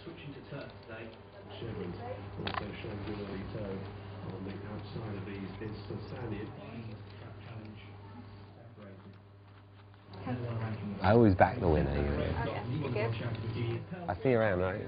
switching to turf today. Chevron also showing good early toe on the outside of these is Sasani. I always back the winner. You know. Okay. I see you around, right?